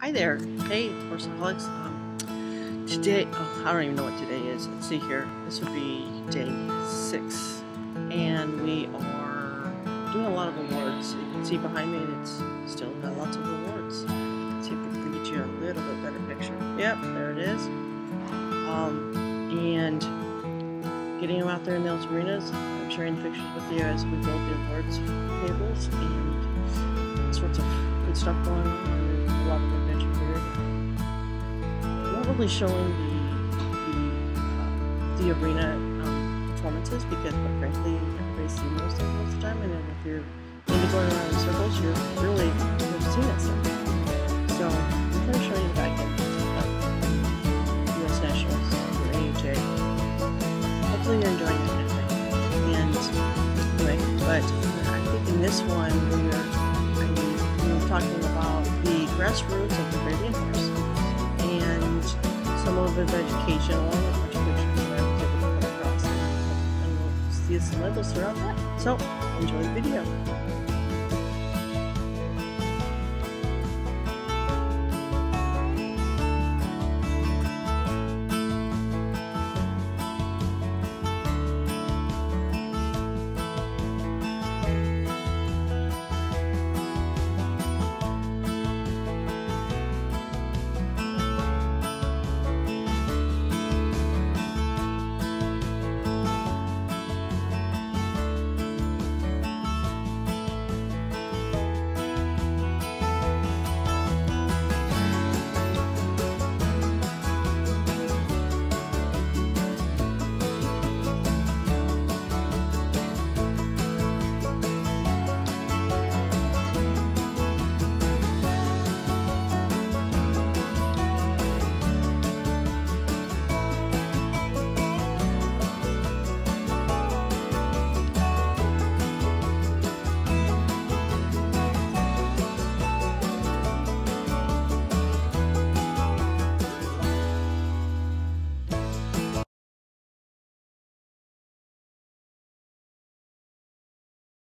Hi there. Hey, Horsaholics. Um, today, oh, I don't even know what today is. Let's see here. This would be day six. And we are doing a lot of awards. You can see behind me, it's still got lots of awards. Let's see if we can get you a little bit better picture. Yep, there it is. Um, and getting them out there in those arenas. I'm sharing the pictures with you as we build the awards tables and sorts of stuff going on. A lot of adventure here. Not really showing the the, uh, the arena um, performances because, quite frankly, everybody's seen those things most of the time. And then if you're into going around in circles, you're really you've seen that stuff. So I'm going to show you the back end of U.S. Nationals or AHA. Hopefully you're enjoying it. And anyway, but I think in this one I'm, I'm talking about the grassroots of the Arabian horse and some of his education along with a of pictures that I was able come across. And we'll see some levels throughout that. So enjoy the video.